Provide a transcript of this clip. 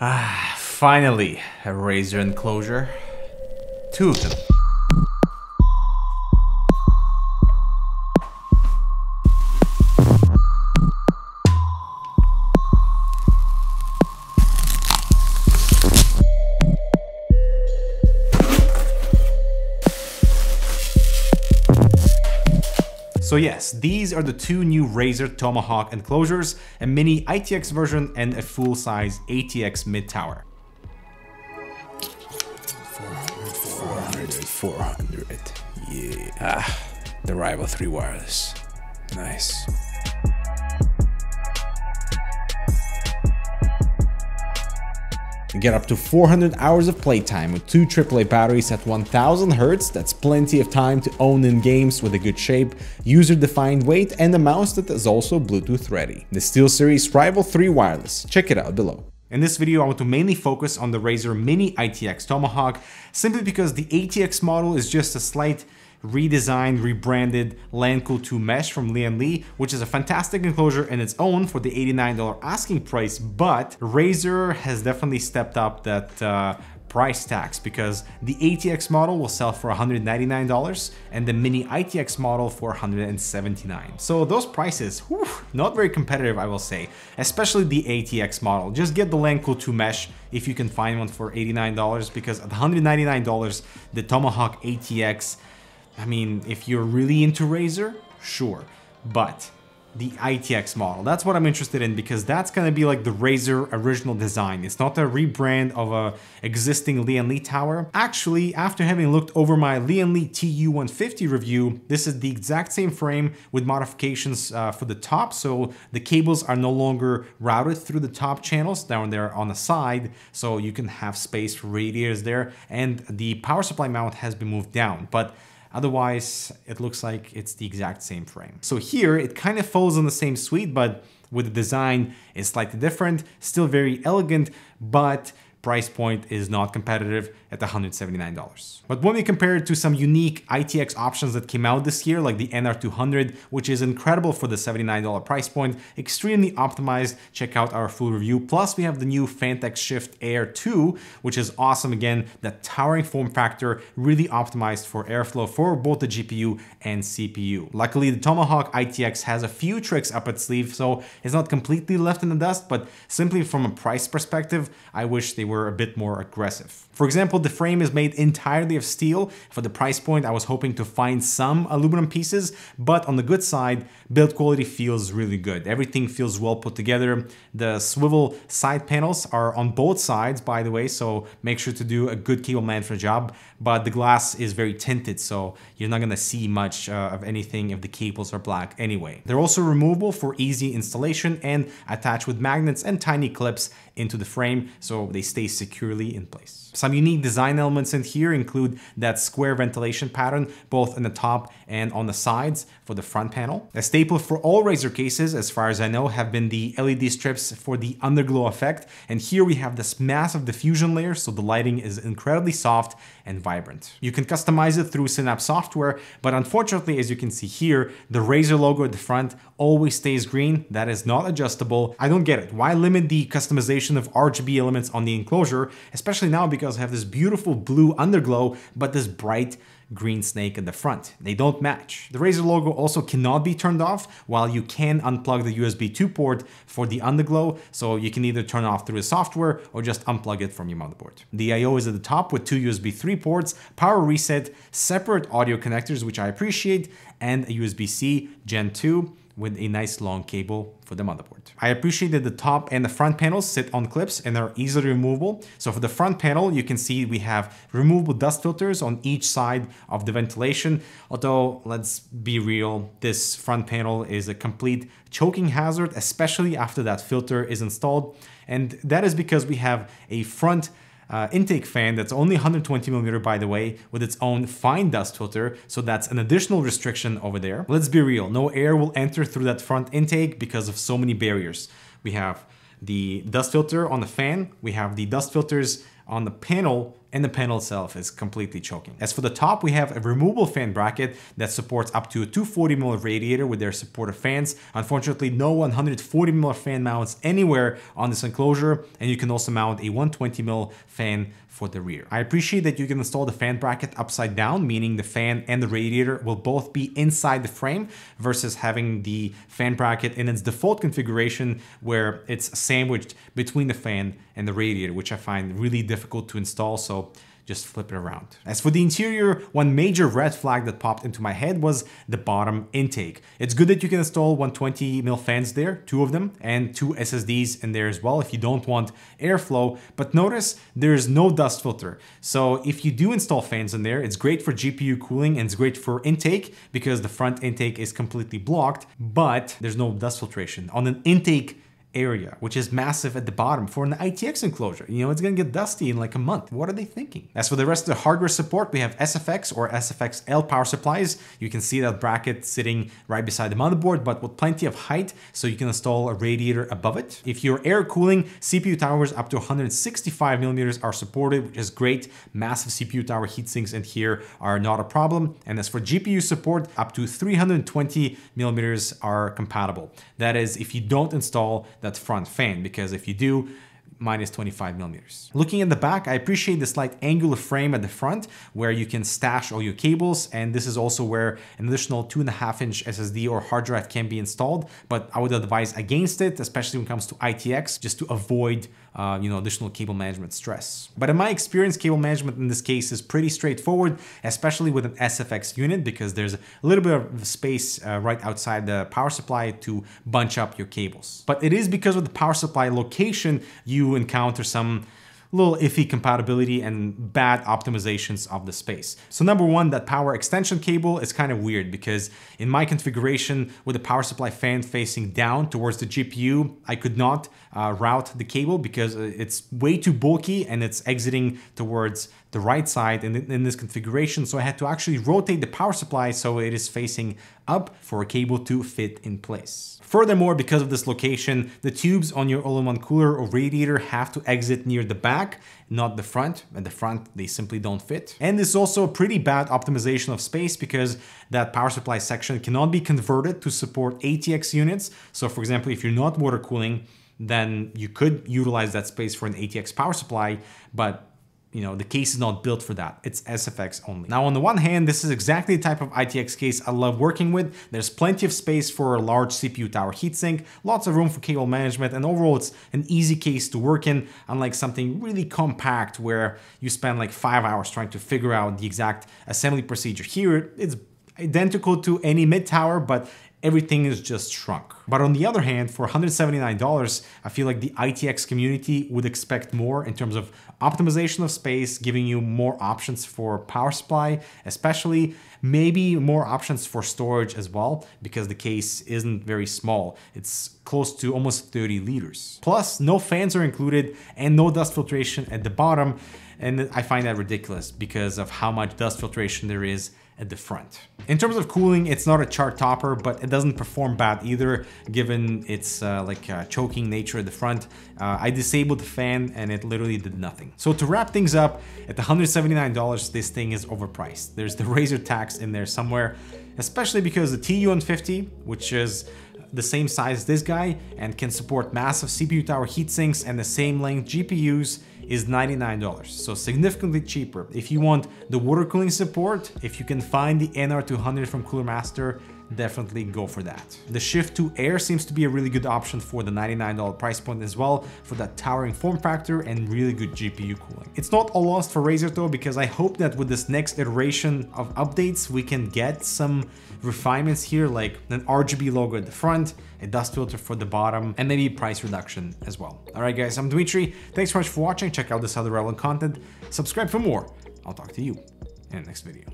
Ah, finally, a Razer enclosure. Two of them. So yes, these are the two new Razer Tomahawk enclosures, a mini ITX version and a full-size ATX mid-tower. 400, 400. Yeah. Ah, the Rival 3 wireless. Nice. Get up to 400 hours of playtime with two AAA batteries at 1000 Hz. That's plenty of time to own in games with a good shape, user-defined weight, and a mouse that is also Bluetooth ready. The SteelSeries Rival 3 wireless. Check it out below. In this video, I want to mainly focus on the Razer Mini ITX Tomahawk, simply because the ATX model is just a slight redesigned, rebranded Lancool 2 mesh from Lian Li, which is a fantastic enclosure in its own for the $89 asking price, but Razer has definitely stepped up that uh, price tags because the ATX model will sell for $199 and the mini ITX model for $179. So those prices, whew, not very competitive I will say, especially the ATX model. Just get the Lancool 2 mesh if you can find one for $89 because at $199 the Tomahawk ATX I mean, if you're really into Razer, sure, but the ITX model. That's what I'm interested in because that's gonna be like the Razer original design. It's not a rebrand of a existing Lian Li tower. Actually, after having looked over my Lian Li TU150 review, this is the exact same frame with modifications uh, for the top. So the cables are no longer routed through the top channels down there on the side. So you can have space for radiators there. And the power supply mount has been moved down. But Otherwise, it looks like it's the exact same frame. So here, it kind of falls on the same suite, but with the design is slightly different, still very elegant, but price point is not competitive at $179. But when we compare it to some unique ITX options that came out this year, like the NR200, which is incredible for the $79 price point, extremely optimized, check out our full review. Plus we have the new Phanteks Shift Air 2, which is awesome again, that towering form factor, really optimized for airflow for both the GPU and CPU. Luckily, the Tomahawk ITX has a few tricks up its sleeve, so it's not completely left in the dust, but simply from a price perspective, I wish they were a bit more aggressive. For example, the frame is made entirely of steel. For the price point, I was hoping to find some aluminum pieces, but on the good side, build quality feels really good. Everything feels well put together. The swivel side panels are on both sides, by the way, so make sure to do a good cable management job, but the glass is very tinted, so you're not gonna see much uh, of anything if the cables are black anyway. They're also removable for easy installation and attached with magnets and tiny clips into the frame, so they stay securely in place. Some unique design elements in here include that square ventilation pattern, both in the top and on the sides for the front panel. A staple for all Razer cases, as far as I know, have been the LED strips for the underglow effect. And here we have this massive diffusion layer, so the lighting is incredibly soft and vibrant. You can customize it through Synapse software, but unfortunately, as you can see here, the Razer logo at the front always stays green. That is not adjustable. I don't get it. Why limit the customization of RGB elements on the enclosure, especially now because I have this beautiful blue underglow, but this bright green snake at the front. They don't match. The Razer logo also cannot be turned off, while you can unplug the USB 2 port for the underglow, so you can either turn off through the software or just unplug it from your motherboard. The I.O. is at the top with two USB 3 ports, power reset, separate audio connectors, which I appreciate, and a USB-C Gen 2, with a nice long cable for the motherboard. I appreciate that the top and the front panels sit on clips and are easily removable. So for the front panel, you can see we have removable dust filters on each side of the ventilation. Although, let's be real, this front panel is a complete choking hazard, especially after that filter is installed. And that is because we have a front uh, intake fan that's only 120 millimeter by the way with its own fine dust filter. So that's an additional restriction over there. Let's be real. No air will enter through that front intake because of so many barriers. We have the dust filter on the fan. We have the dust filters on the panel and the panel itself is completely choking. As for the top, we have a removable fan bracket that supports up to a 240mm radiator with their supportive fans. Unfortunately, no 140mm fan mounts anywhere on this enclosure, and you can also mount a 120mm fan for the rear. I appreciate that you can install the fan bracket upside down, meaning the fan and the radiator will both be inside the frame versus having the fan bracket in its default configuration where it's sandwiched between the fan and the radiator, which I find really difficult to install. So just flip it around. As for the interior, one major red flag that popped into my head was the bottom intake. It's good that you can install 120mm fans there, two of them, and two SSDs in there as well if you don't want airflow, but notice there's no dust filter. So if you do install fans in there, it's great for GPU cooling and it's great for intake because the front intake is completely blocked, but there's no dust filtration. On an intake area, which is massive at the bottom for an ITX enclosure. You know, it's gonna get dusty in like a month. What are they thinking? As for the rest of the hardware support, we have SFX or SFX-L power supplies. You can see that bracket sitting right beside the motherboard, but with plenty of height, so you can install a radiator above it. If you're air cooling, CPU towers up to 165 millimeters are supported, which is great. Massive CPU tower heatsinks in here are not a problem. And as for GPU support, up to 320 millimeters are compatible. That is, if you don't install that front fan because if you do, minus 25 millimeters. Looking at the back, I appreciate the slight angular frame at the front where you can stash all your cables. And this is also where an additional two and a half inch SSD or hard drive can be installed. But I would advise against it, especially when it comes to ITX, just to avoid uh, you know, additional cable management stress. But in my experience, cable management in this case is pretty straightforward, especially with an SFX unit because there's a little bit of space uh, right outside the power supply to bunch up your cables. But it is because of the power supply location you encounter some little iffy compatibility and bad optimizations of the space. So number one, that power extension cable is kind of weird because in my configuration with the power supply fan facing down towards the GPU, I could not uh, route the cable because it's way too bulky and it's exiting towards the right side in, in this configuration. So I had to actually rotate the power supply so it is facing up for a cable to fit in place. Furthermore, because of this location, the tubes on your all-in-one cooler or radiator have to exit near the back, not the front. At the front, they simply don't fit. And this is also a pretty bad optimization of space because that power supply section cannot be converted to support ATX units. So for example, if you're not water cooling, then you could utilize that space for an ATX power supply, but you know, the case is not built for that. It's SFX only. Now, on the one hand, this is exactly the type of ITX case I love working with. There's plenty of space for a large CPU tower heatsink, lots of room for cable management, and overall it's an easy case to work in, unlike something really compact where you spend like five hours trying to figure out the exact assembly procedure. Here, it's identical to any mid tower, but everything is just shrunk. But on the other hand, for $179, I feel like the ITX community would expect more in terms of optimization of space, giving you more options for power supply, especially maybe more options for storage as well, because the case isn't very small. It's close to almost 30 liters. Plus, no fans are included and no dust filtration at the bottom. And I find that ridiculous because of how much dust filtration there is at the front. In terms of cooling, it's not a chart topper, but it doesn't perform bad either, given its uh, like uh, choking nature at the front. Uh, I disabled the fan and it literally did nothing. So to wrap things up, at $179, this thing is overpriced. There's the Razer tax in there somewhere, especially because the TU-150, which is the same size as this guy and can support massive CPU tower heatsinks and the same length GPUs is $99, so significantly cheaper. If you want the water cooling support, if you can find the NR200 from Cooler Master, definitely go for that. The Shift 2 Air seems to be a really good option for the $99 price point as well for that towering form factor and really good GPU cooling. It's not all lost for Razer though because I hope that with this next iteration of updates we can get some refinements here like an RGB logo at the front, a dust filter for the bottom, and maybe price reduction as well. Alright guys, I'm Dmitry. Thanks so much for watching. Check out this other relevant content. Subscribe for more. I'll talk to you in the next video.